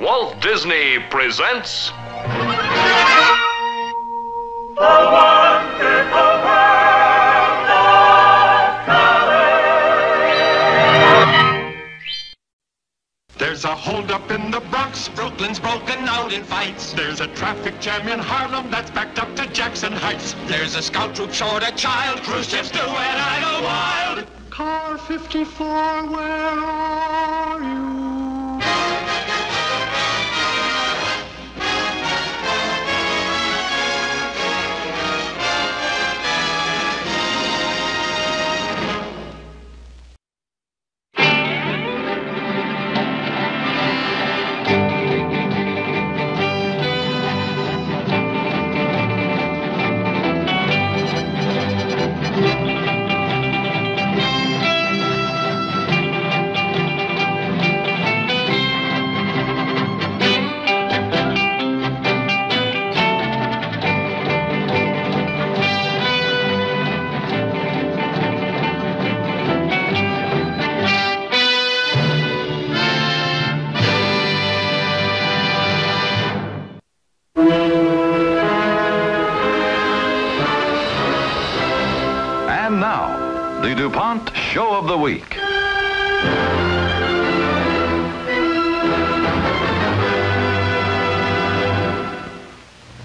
Walt Disney presents The wonderful world of color. There's a holdup in the Bronx, Brooklyn's broken out in fights. There's a traffic jam in Harlem that's backed up to Jackson Heights. There's a scout troop short a child, Khrushchev's do and Idlewild. Car 54, where are you?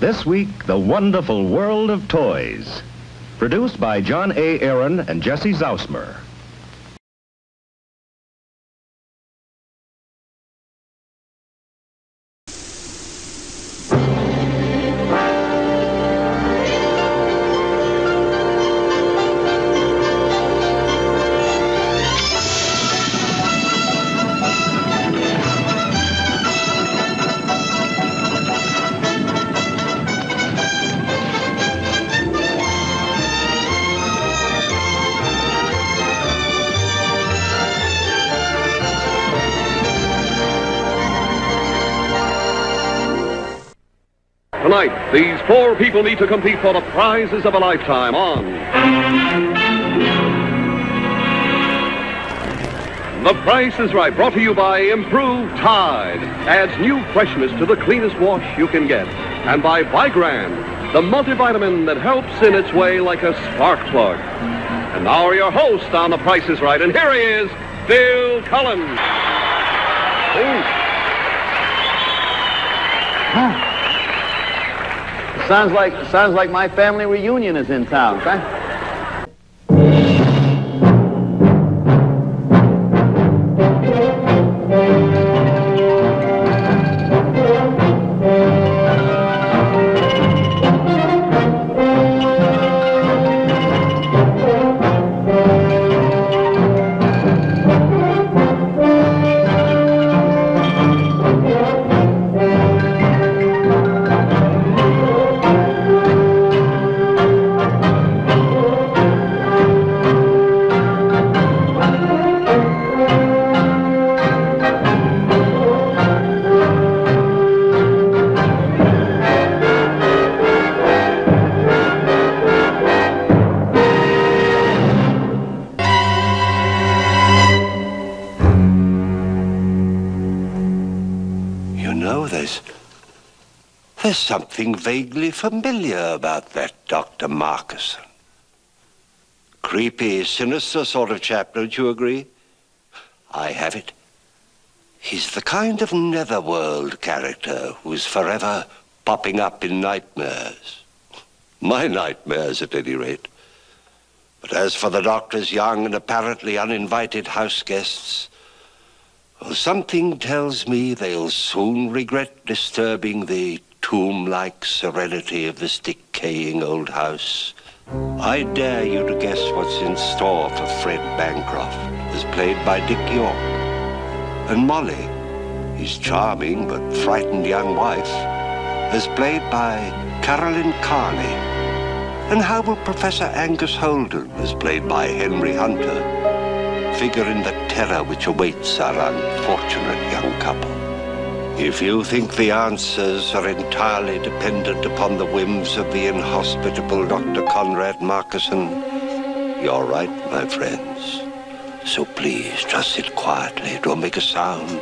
This week, The Wonderful World of Toys. Produced by John A. Aaron and Jesse Zousmer. Tonight, these four people need to compete for the prizes of a lifetime on. The Price is Right, brought to you by Improved Tide. Adds new freshness to the cleanest wash you can get. And by Vigran, the multivitamin that helps in its way like a spark plug. And now your host on The Price is Right, and here he is, Bill Cullen. Sounds like sounds like my family reunion is in town. There's something vaguely familiar about that Dr. Markesan. Creepy, sinister sort of chap, don't you agree? I have it. He's the kind of netherworld character who's forever popping up in nightmares. My nightmares, at any rate. But as for the doctor's young and apparently uninvited house guests, well, something tells me they'll soon regret disturbing the tomb-like serenity of this decaying old house. I dare you to guess what's in store for Fred Bancroft, as played by Dick York. And Molly, his charming but frightened young wife, as played by Carolyn Kearney. And how will Professor Angus Holden, as played by Henry Hunter, figure in the terror which awaits our unfortunate young couple? If you think the answers are entirely dependent upon the whims of the inhospitable Dr. Conrad Markesan, you're right, my friends. So please, just sit quietly. Don't make a sound.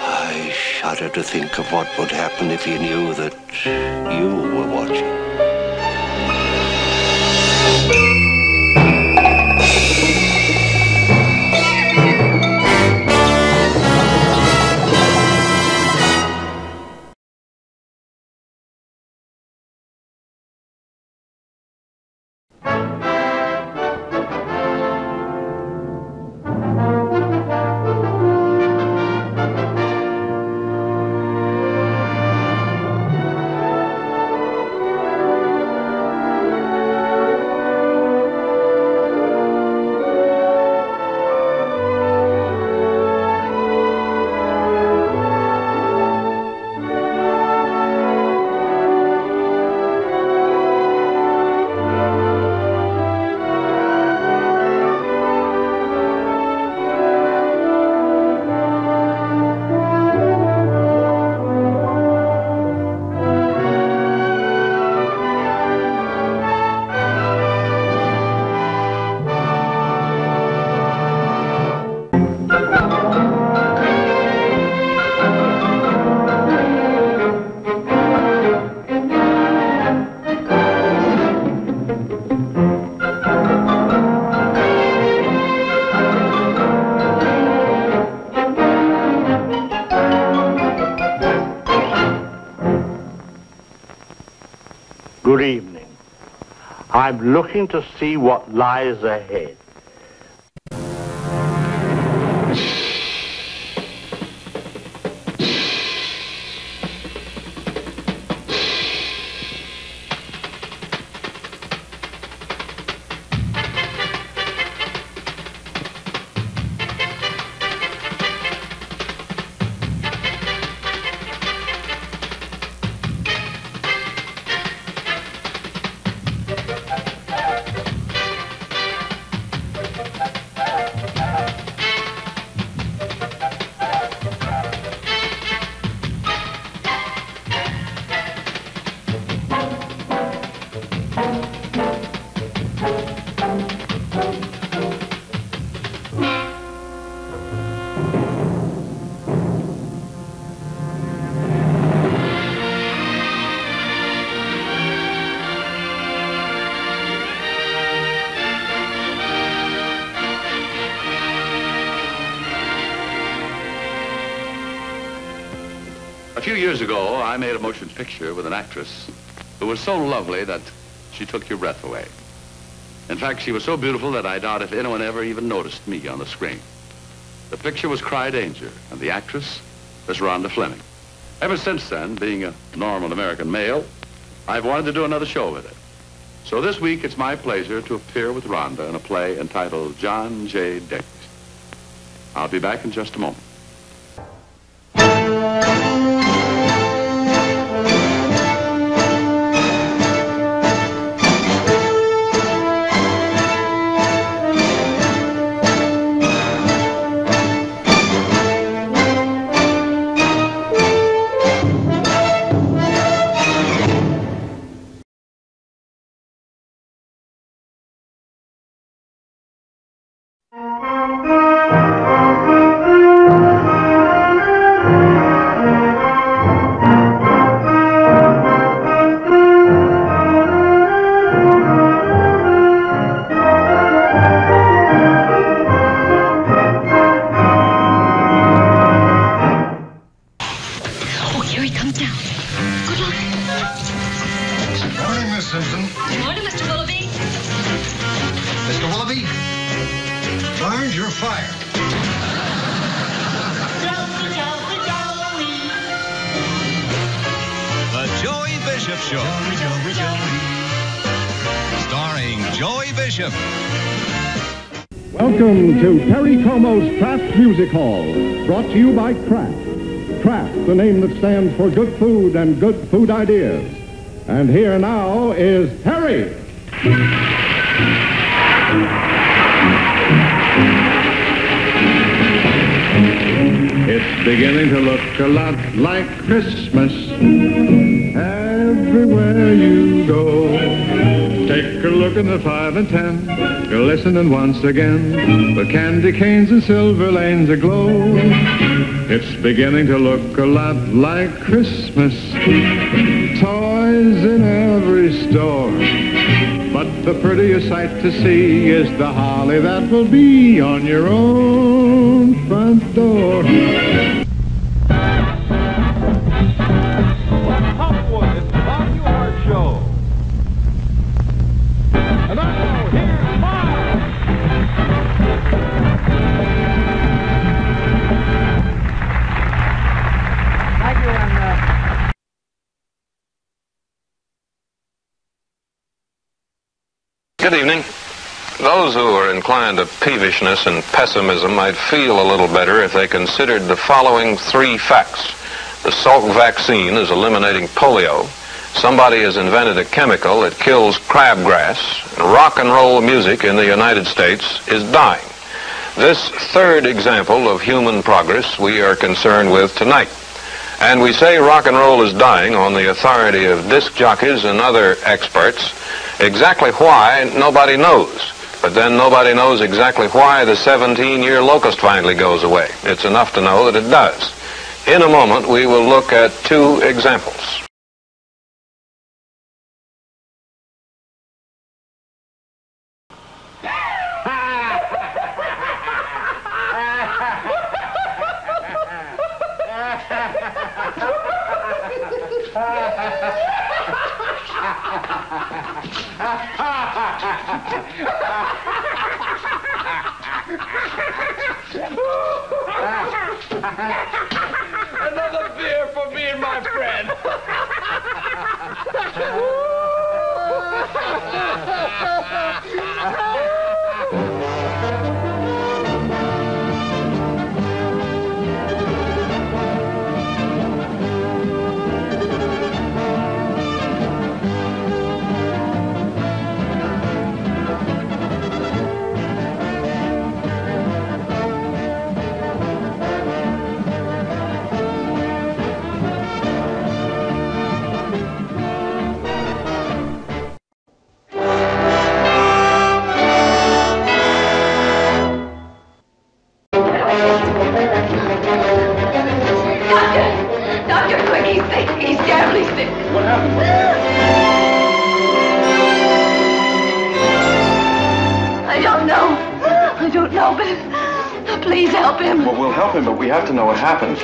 I shudder to think of what would happen if he knew that you were watching. I'm looking to see what lies ahead. Few years ago, I made a motion picture with an actress who was so lovely that she took your breath away. In fact, she was so beautiful that I doubt if anyone ever even noticed me on the screen. The picture was Cry Danger, and the actress was Rhonda Fleming. Ever since then, being a normal American male, I've wanted to do another show with her. So this week, it's my pleasure to appear with Rhonda in a play entitled John J. Diggs. I'll be back in just a moment. Music Hall, brought to you by Kraft. Kraft, the name that stands for good food and good food ideas. And here now is Perry. Beginning to look a lot like Christmas everywhere you go. Take a look in the five and ten, you're listening once again. The candy canes and silver lanes aglow. It's beginning to look a lot like Christmas. Toys in every store. But the prettiest sight to see is the holly that will be on your own front door. Good evening. Those who are inclined to peevishness and pessimism might feel a little better if they considered the following three facts. The Salk vaccine is eliminating polio. Somebody has invented a chemical that kills crabgrass. Rock and roll music in the United States is dying. This third example of human progress we are concerned with tonight. And we say rock and roll is dying on the authority of disc jockeys and other experts. Exactly why, nobody knows. But then nobody knows exactly why the 17-year locust finally goes away. It's enough to know that it does. In a moment, we will look at two examples. Another beer for me and my friend. he's sick. He's terribly sick. What happened? I don't know. I don't know, but please help him. Well, we'll help him, but we have to know what happened.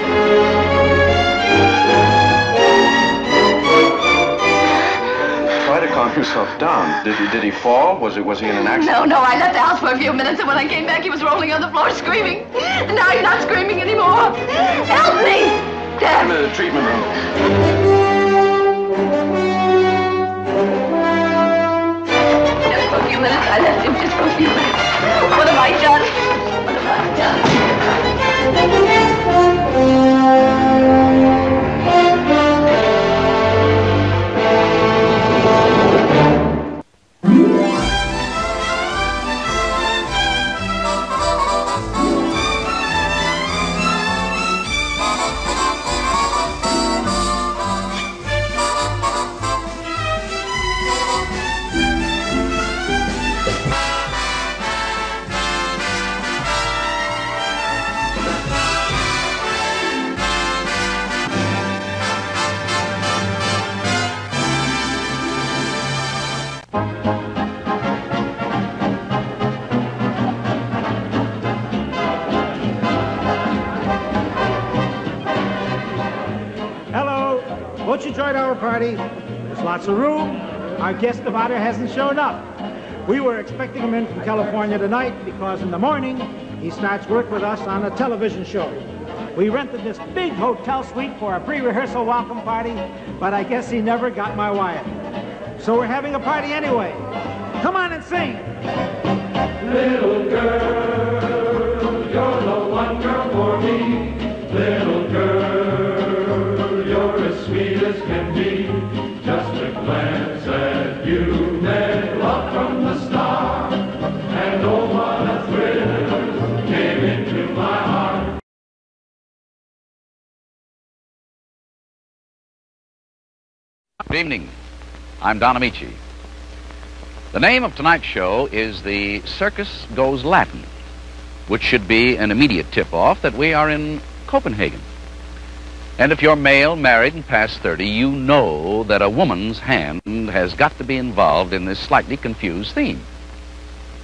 Try to calm yourself down. Did he, did he fall? Was it was he in an accident? No, no, I left the house for a few minutes, and when I came back, he was rolling on the floor screaming. And now he's not screaming anymore. Help me! I'm in the treatment room. Just for a few minutes, I left him just for a few minutes. What have I done? What have I done? Hope you join our party. There's lots of room. Our guest of honor hasn't shown up. We were expecting him in from California tonight because in the morning he starts work with us on a television show. We rented this big hotel suite for a pre-rehearsal welcome party, but I guess he never got my wire. So we're having a party anyway. Come on and sing. Little girl, Good evening. I'm Don Ameche. The name of tonight's show is The Circus Goes Latin, which should be an immediate tip off that we are in Copenhagen. And if you're male, married, and past 30, you know that a woman's hand has got to be involved in this slightly confused theme.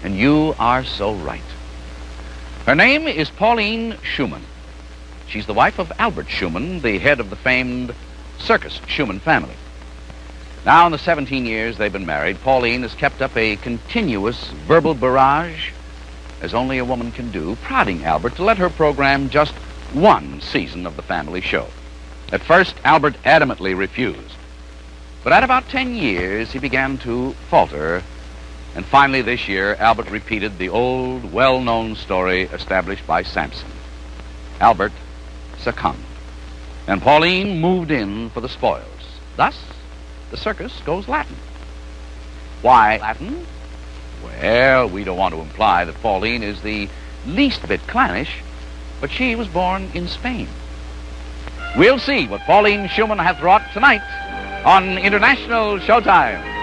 And you are so right. Her name is Pauline Schumann. She's the wife of Albert Schumann, the head of the famed Circus Schumann family. Now, in the 17 years they've been married, Pauline has kept up a continuous verbal barrage, as only a woman can do, prodding Albert to let her program just one season of the family show. At first, Albert adamantly refused. But at about 10 years, he began to falter. And finally, this year, Albert repeated the old, well known story established by Samson. Albert succumbed. And Pauline moved in for the spoils. Thus, the circus goes Latin. Why Latin? Well, we don't want to imply that Pauline is the least bit clannish, but she was born in Spain. We'll see what Pauline Schumann hath wrought tonight on International Showtime.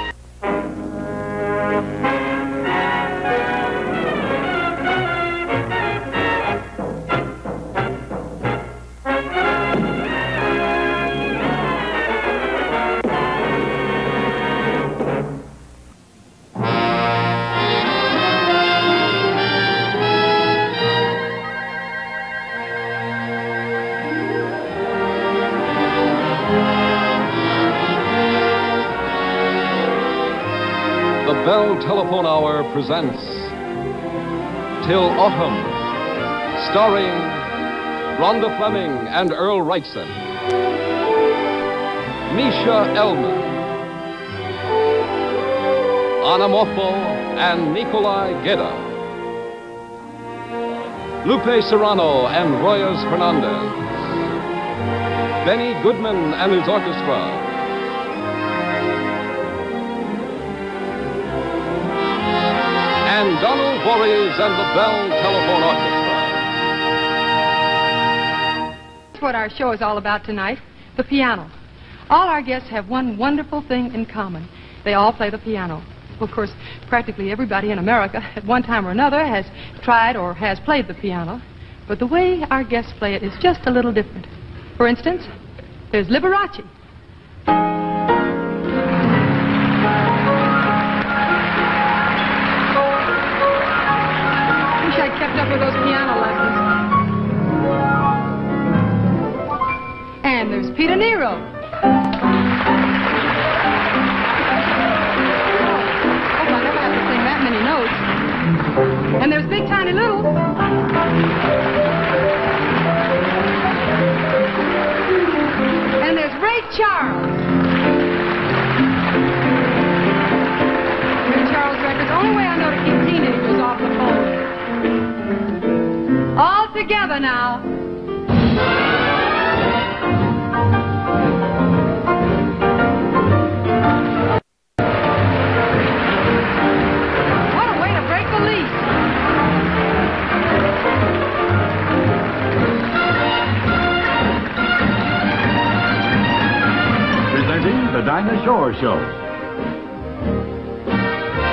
Presents Till Autumn, starring Rhonda Fleming and Earl Wrightson. Misha Elman, Anna Moffo and Nikolai Gedda. Lupe Serrano and Royes Fernandez. Benny Goodman and his orchestra. And Donald Voorhees and the Bell Telephone Orchestra. That's what our show is all about tonight the piano. All our guests have one wonderful thing in common they all play the piano. Of course, practically everybody in America at one time or another has tried or has played the piano, but the way our guests play it is just a little different. For instance, there's Liberace. Wish up with those piano lessons. And there's Peter Nero. Hope I never have to sing that many notes. And there's Big Tiny Little. Together now. What a way to break the lease. Presenting the Dinah Shore Show.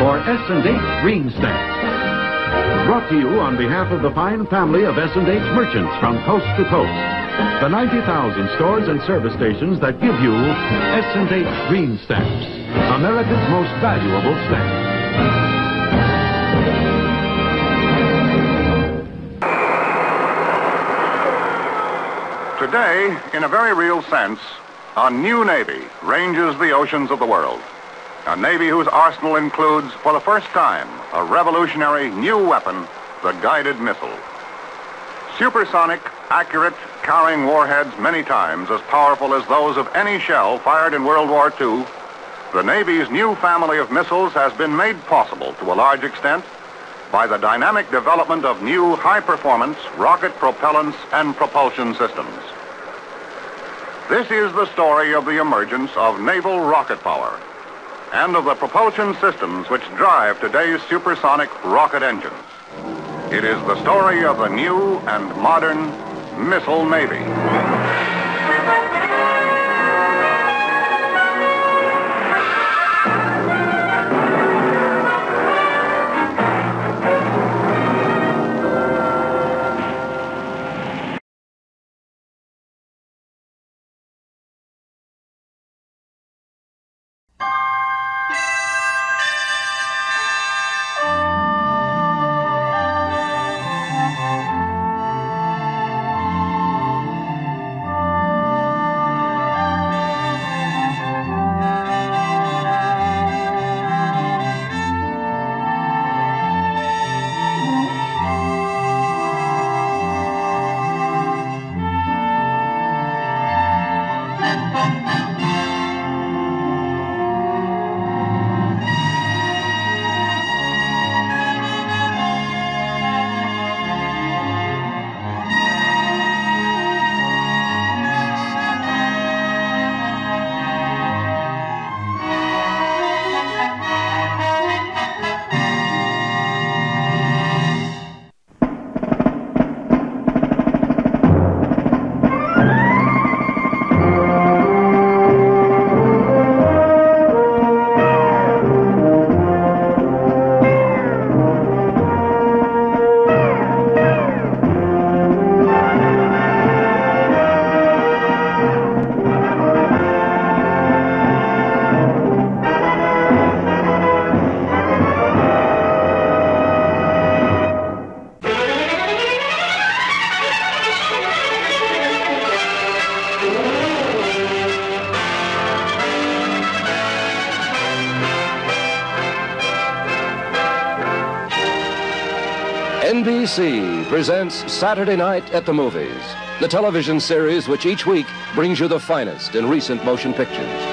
For S&H Green Stamps. Brought to you on behalf of the fine family of S&H merchants from coast to coast. The 90,000 stores and service stations that give you S&H Green Stamps. America's most valuable stamp. Today, in a very real sense, a new Navy ranges the oceans of the world. A Navy whose arsenal includes, for the first time, a revolutionary new weapon, the guided missile. Supersonic, accurate, carrying warheads many times as powerful as those of any shell fired in World War II, the Navy's new family of missiles has been made possible to a large extent by the dynamic development of new high-performance rocket propellants and propulsion systems. This is the story of the emergence of naval rocket power and of the propulsion systems which drive today's supersonic rocket engines. It is the story of the new and modern missile navy. NBC presents Saturday Night at the Movies, the television series which each week brings you the finest in recent motion pictures.